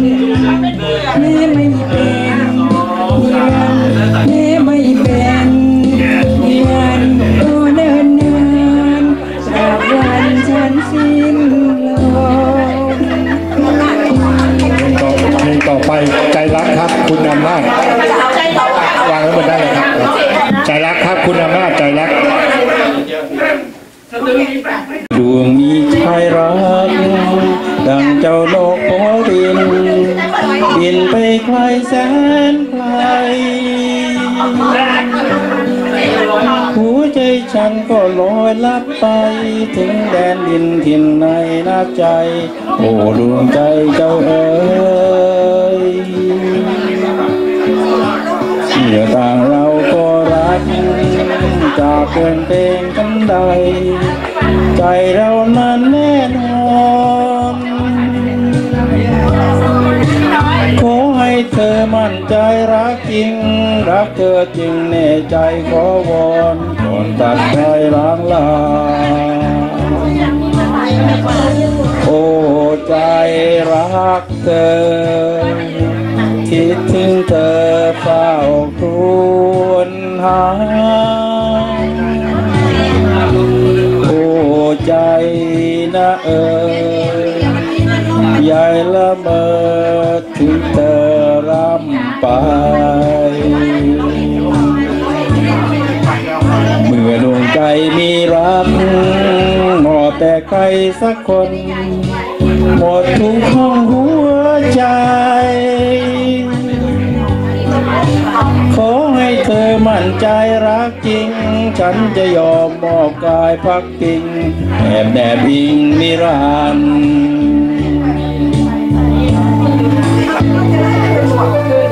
แม่ไม่เป็นเดือนแม่ไม่เป็นเดือนก็เดินเนินตราบวันฉันสิ้นลมต่อเพลงต่อไปใจรักครับคุณอำนาจวางไว้บนได้เลยครับ ใจรักครับคุณอำนาจใจรักดวงมีชายรักดังเจ้าโอบิน บินไปไกลแสนไกล หัวใจฉันก็ลอยลับไป ถึงแดนดินถิ่นในนับใจ โอ้ดวงใจเจ้าเอ๋ยเมื่อต่างเราก็รักจากเกินเพลงกันใด ใจเรานั้น ใจรักจริง รักเธอจริงแน่ใจขอวอนก่อนตัดใจล้างลาโอ้ใจรักเธอ คิดถึงเธอเฝ้าครวญหาโอ้ใจนะเอ๋ย ไป เมื่อดวงใจมีรักหมอแต่ใครสักคน หมดทุกห้องหัวใจ ขอให้เธอมั่นใจรักจริง ฉันจะยอมมอบกายพักพิงแอบแนบอิงนิรันดร์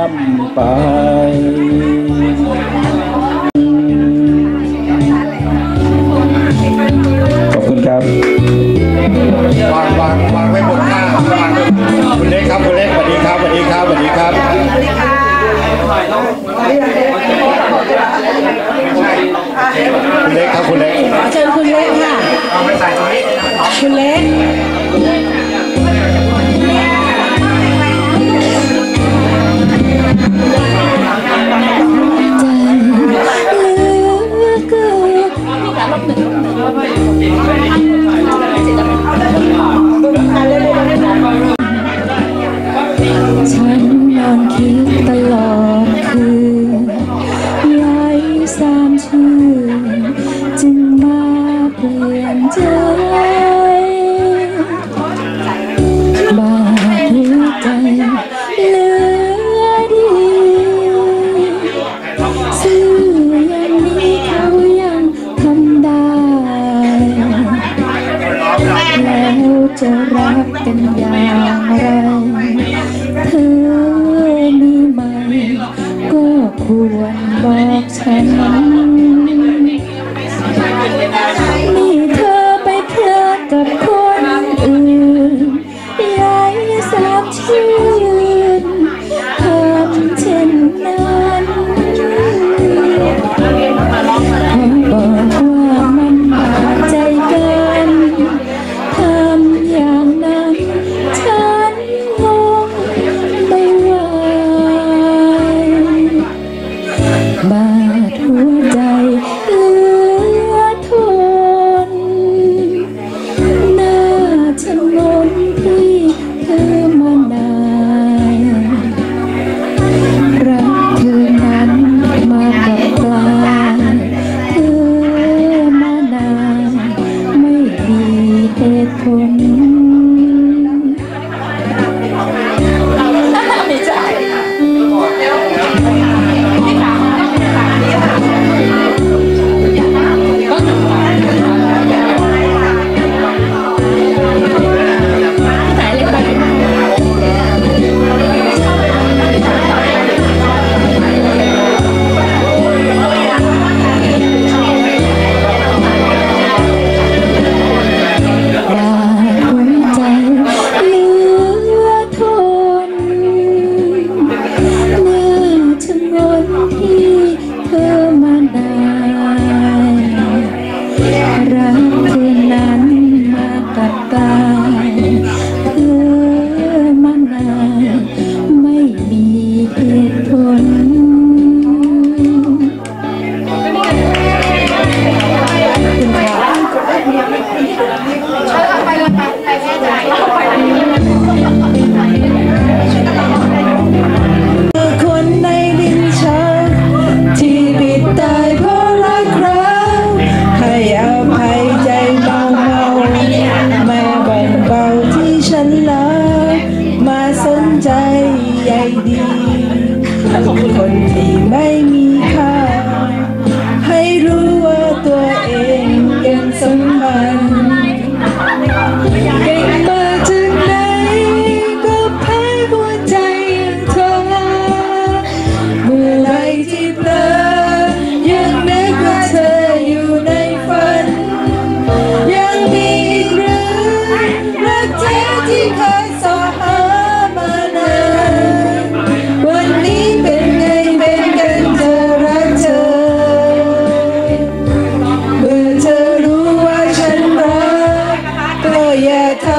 รำไปขอบคุณครับวางวางวางไว้บนหน้าวางไว้คุณเล็กครับคุณเล็กสวัสดีครับสวัสดีครับสวัสดีครับคุณเล็กครับคุณเล็กขอเชิญคุณเล็กค่ะคุณเล็ก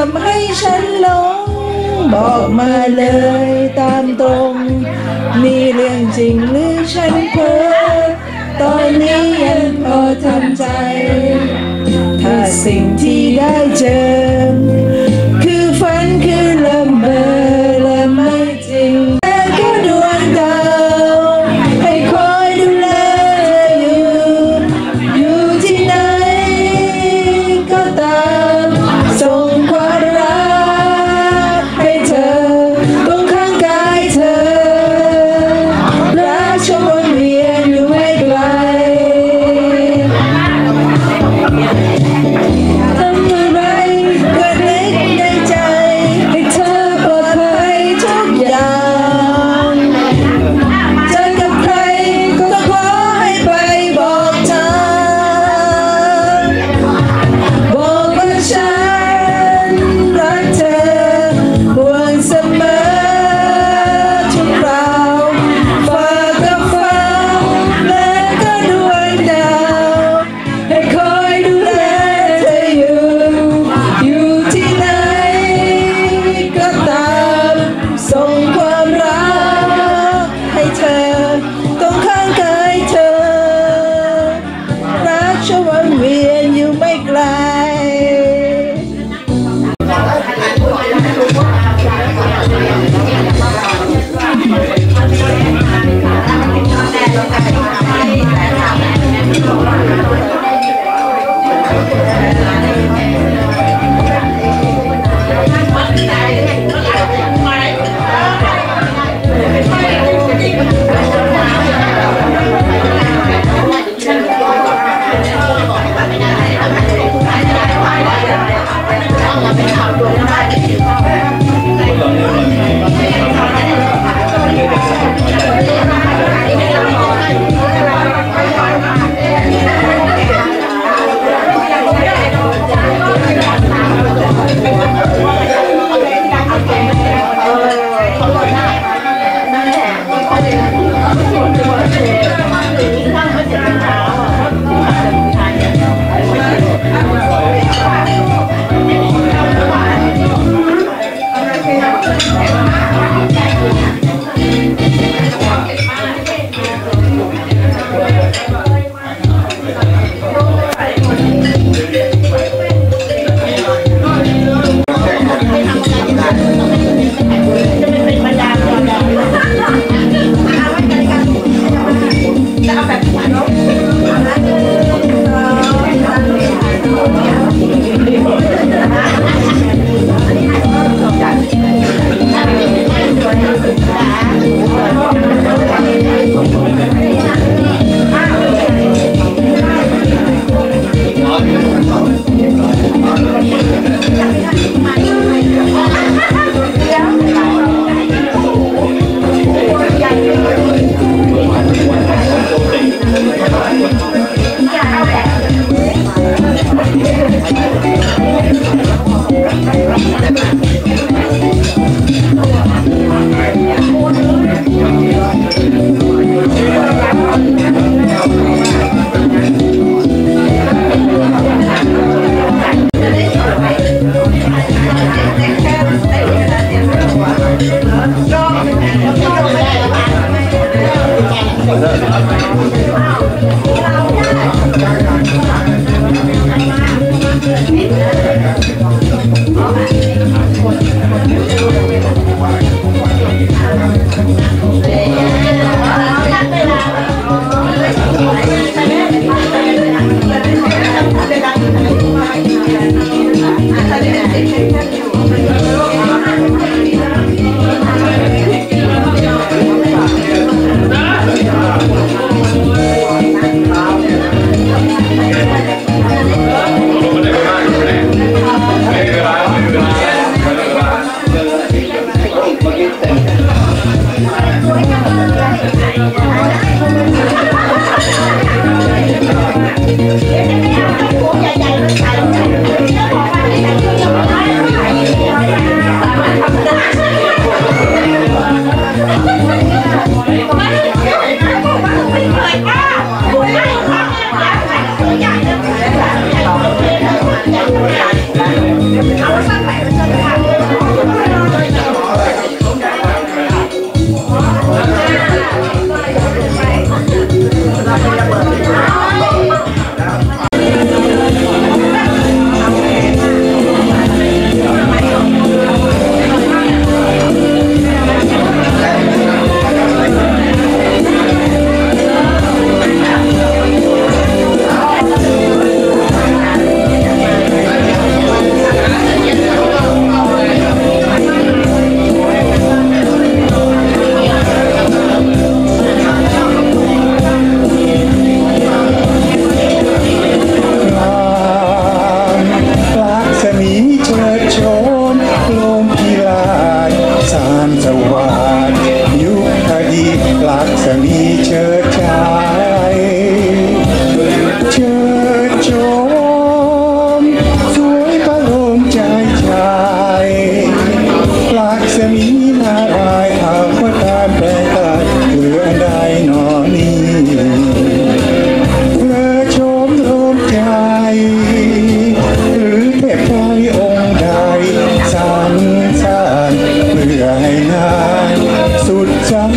ำให้ฉันหลง บอกมาเลยตามตรง นี่เรื่องจริงหรือฉันเพ้อตอนนี้ยังพอทำใจ ถ้าสิ่งที่ได้เจอ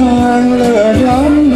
hàng lửa đám